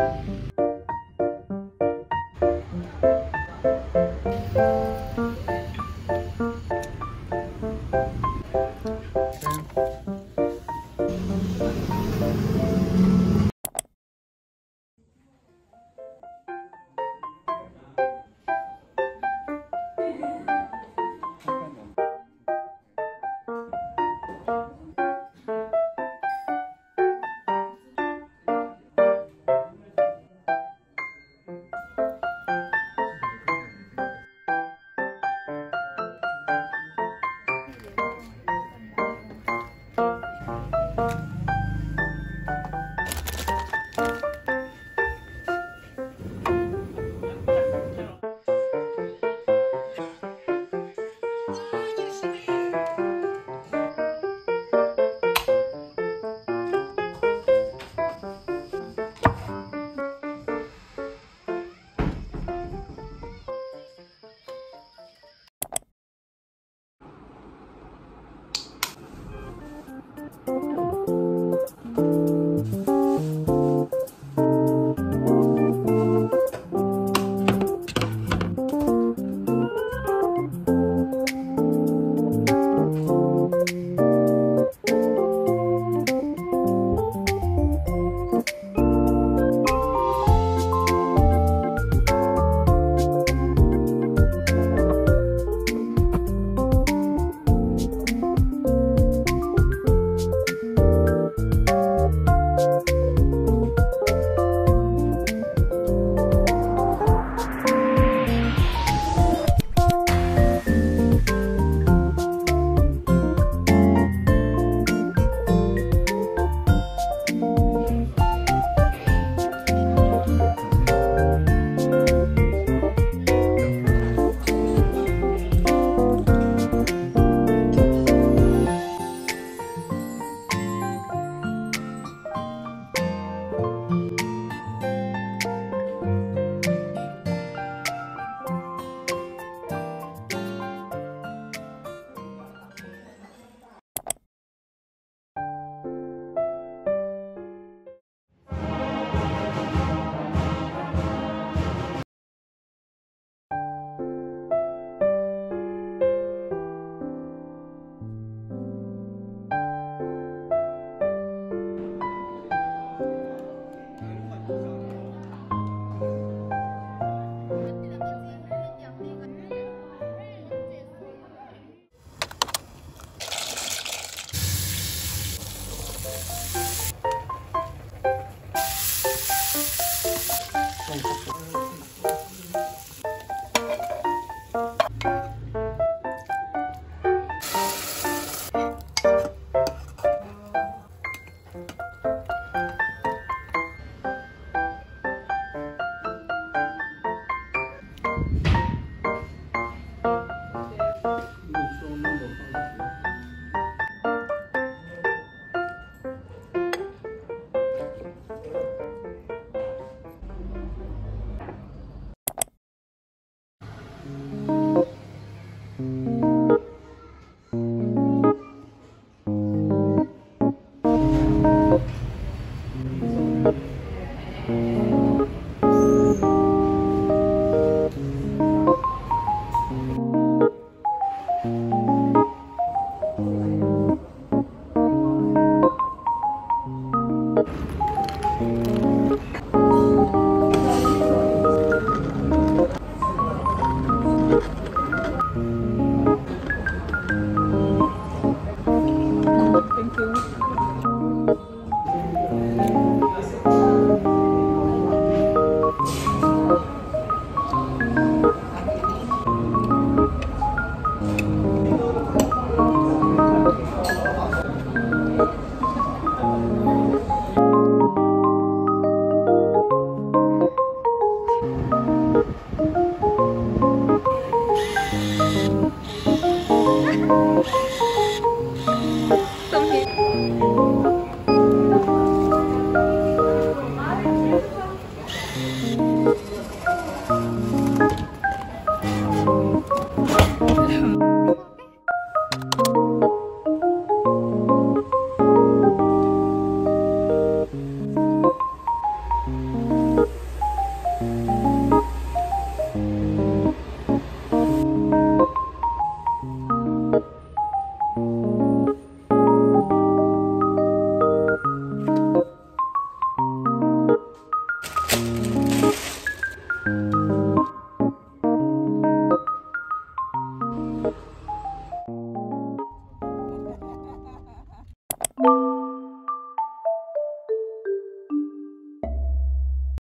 Bye. Thank you. English.